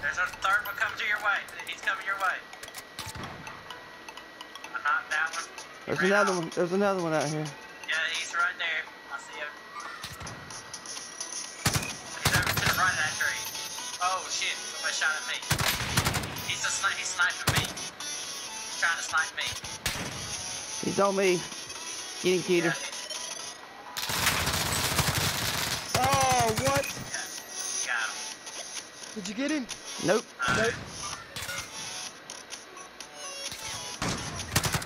There's a third one coming to your way. He's coming your way. Not that one. There's right another out. one. There's another one out here. Yeah, he's right there. I see him. He's over to the right of that tree. Oh shit! Somebody shot at me. He's a sni he's sniping me. He's trying to snipe me. He's on me. Get him, Keter. Oh, what? got him. Did you get him? Nope. Alright. Nope.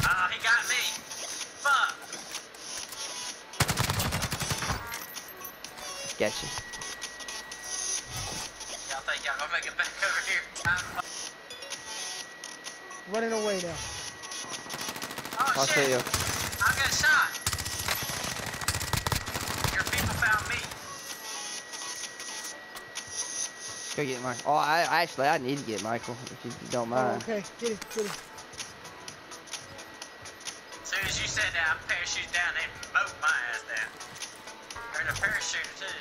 Oh, he got me. Fuck. Gotcha. Y'all think y'all gonna make it back over here? I'm- Running away now. Oh I'll shit. see you. I got shot. Your people found me. Go get Michael. Oh, I actually I need to get Michael if you don't Oh, mind. okay. Get him. Get him. As soon as you said that, I parachute down and mowed my ass down. There's a parachuter too.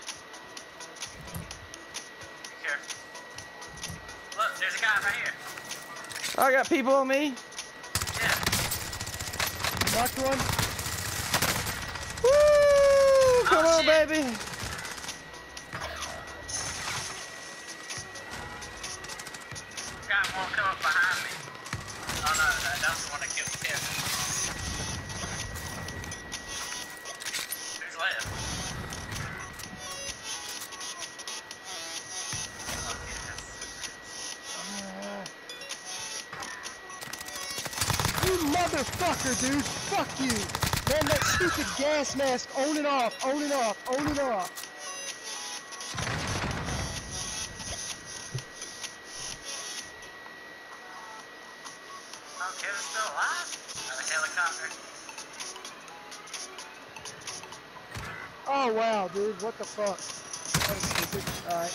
Be careful. Look, there's a guy right here. I got people on me. Knocked one. Woo! Come Oh, on, shit. baby. Got one coming behind motherfucker, dude. Fuck you. Man, that stupid gas mask. On and off. On and off. On and off. Oh, Kevin's still alive? Got a helicopter. Oh, wow, dude. What the fuck? That was stupid. Alright.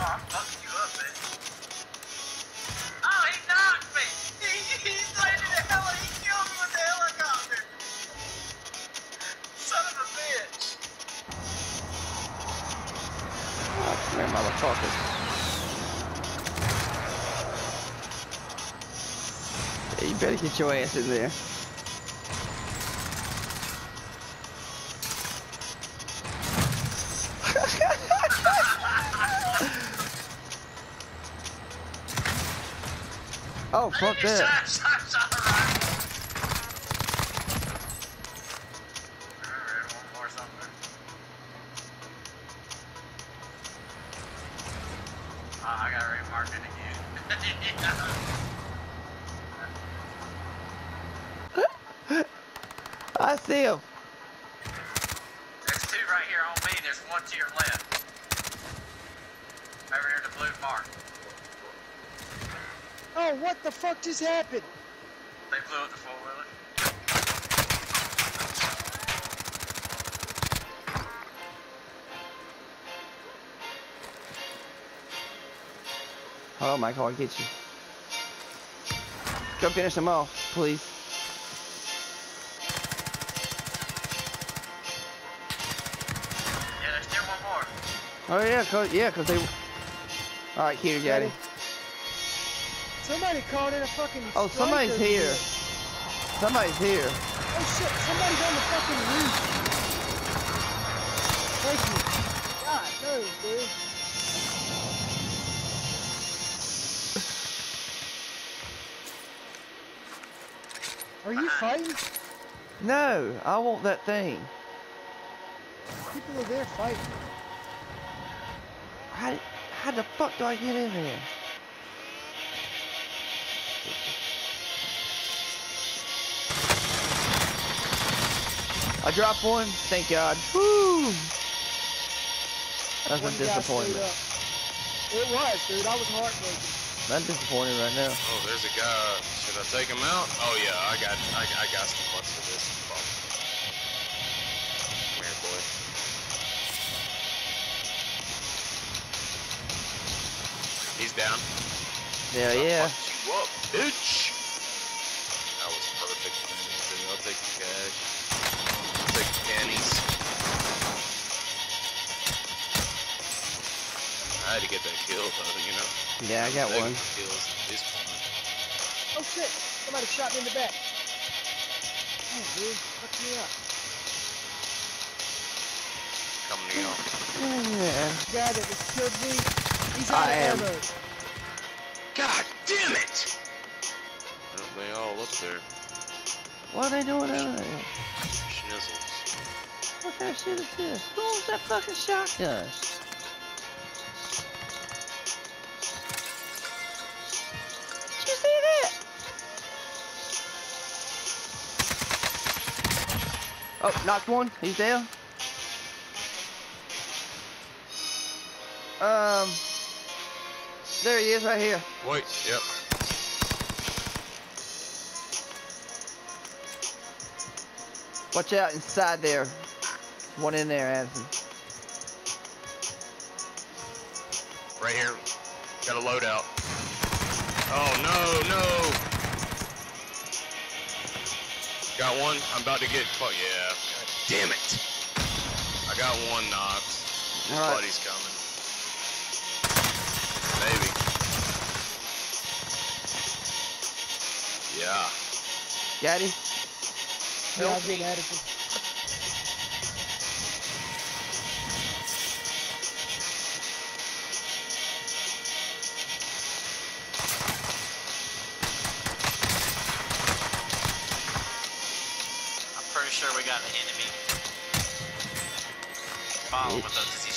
Oh, Motherfucker. Yeah, you better get your ass in there. oh, fuck that. I gotta remark again. I see him. There's two right here on me. There's one to your left. Over here, the blue mark. Oh, what the fuck just happened? They blew up the four Hold on, Michael, I'll get you. Go finish them off, please. Yeah, there's still one more. Oh yeah, cause yeah, cause they. All right, here, Daddy. Somebody called in a fucking. Oh, somebody's striker here. Somebody's here. Oh shit! Somebody's on the fucking roof. Thank you. God, no, dude. Are you fighting? No, I want that thing. People are there fighting. How, how the fuck do I get in there? I dropped one, thank God. Woo! That's a disappointment. It was, dude. I was heartbroken. I'm disappointed right now. Oh, there's a guy. Should I take him out? Oh yeah, I got, I, I got some bucks for this. Come here, boy. He's down. Yeah, I yeah. you up, bitch. That was perfect. I'll take the cash. I'll take the pennies. I had to get that kill though, you know. Yeah, I got one. Kills at this point. Oh shit! Somebody shot me in the back. Oh, dude, fuck me up. Coming to you. Yeah. The guy that just killed me, he's I out am. ammo. God damn it! Well, they all up there. What are they doing over there? Schnizzles. What kind of shit is this? Who owns that fucking shotgun? Oh, knocked one. He's down. Um, there he is, right here. Wait, yep. Watch out inside there. One in there, Addison. Right here. Got a loadout. Oh no, no! Got one. I'm about to get fuck yeah. God damn it. I got one knocked. His All right. buddy's coming. Maybe. Yeah. Got him? Yeah, got an enemy. Follow with us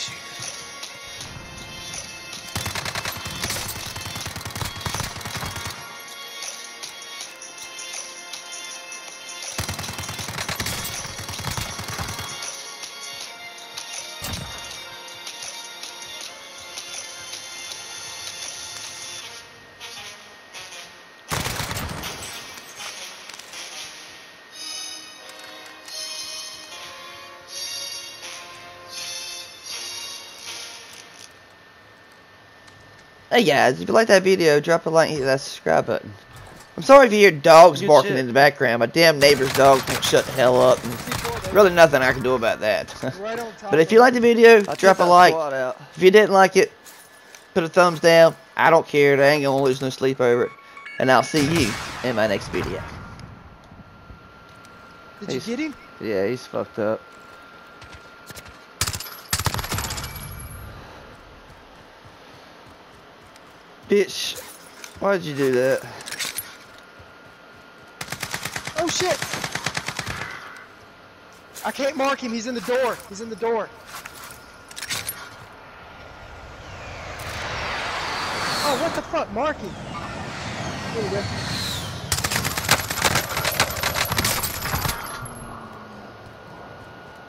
Uh, hey guys, if you like that video, drop a like and hit that subscribe button. I'm sorry if you hear dogs Good barking shit. in the background. My damn neighbor's dog won't shut the hell up. And really nothing I can do about that. Right on top but if you like the video, I drop a like. If you didn't like it, put a thumbs down. I don't care. I ain't gonna lose no sleep over it. And I'll see you in my next video. Did you He's- get him? Yeah, he's fucked up. Bitch, why did you do that? Oh shit! I can't mark him. He's in the door. He's in the door. Oh, what the fuck? Mark him. There we go.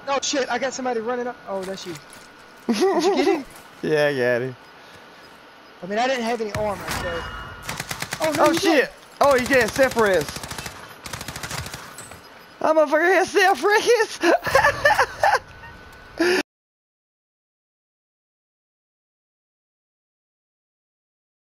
Oh shit! I got somebody running up. Oh, that's you. Did you get him? Yeah, I got him. I mean, I didn't have any armor, so. Oh no! Oh you shit! Oh, he's getting self res. I'm a fucking self res.